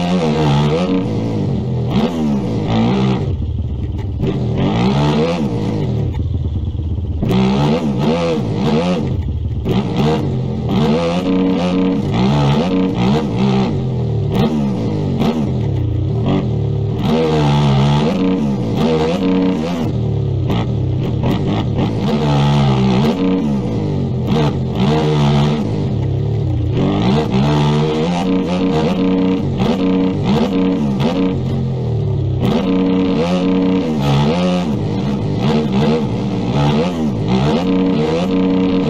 Oh.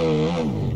Música